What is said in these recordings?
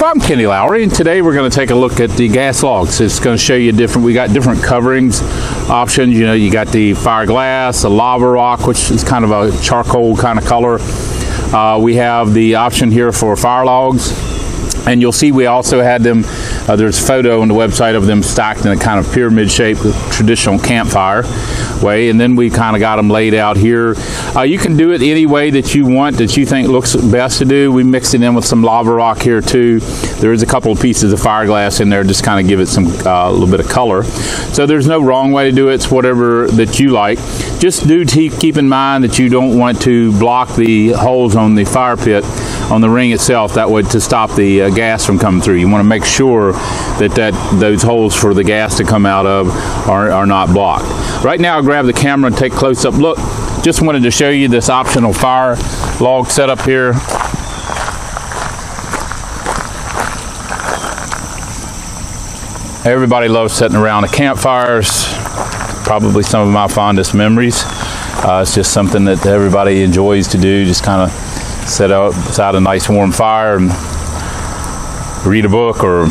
I'm Kenny Lowry, and today we're going to take a look at the gas logs. It's going to show you different. We got different coverings options. You know, you got the fire glass, the lava rock, which is kind of a charcoal kind of color. Uh, we have the option here for fire logs, and you'll see we also had them. Uh, there's a photo on the website of them stacked in a kind of pyramid shape, traditional campfire way, and then we kind of got them laid out here. Uh, you can do it any way that you want, that you think looks best to do. We mixed it in with some lava rock here too. There is a couple of pieces of fire glass in there, just kind of give it some uh, a little bit of color. So there's no wrong way to do it. It's whatever that you like. Just do keep in mind that you don't want to block the holes on the fire pit on the ring itself that would to stop the uh, gas from coming through. You want to make sure that, that those holes for the gas to come out of are, are not blocked. Right now, I'll grab the camera and take a close up look. Just wanted to show you this optional fire log setup here. Everybody loves sitting around the campfires. Probably some of my fondest memories. Uh, it's just something that everybody enjoys to do. Just kind of sit out beside a nice warm fire and read a book or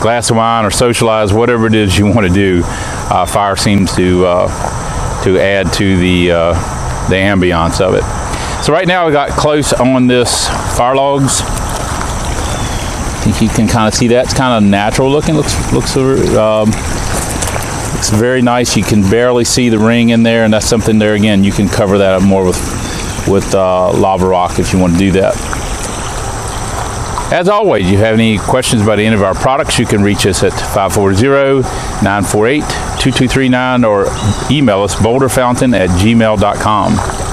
glass of wine or socialize, whatever it is you want to do. Uh, fire seems to uh, to add to the uh, the ambiance of it. So right now we got close on this fire logs. I think you can kind of see that. It's kind of natural looking. Looks looks um, looks very nice. You can barely see the ring in there, and that's something there again. You can cover that up more with with uh, lava rock if you want to do that. As always, if you have any questions about any of our products, you can reach us at 540-948-2239 or email us boulderfountain at gmail.com.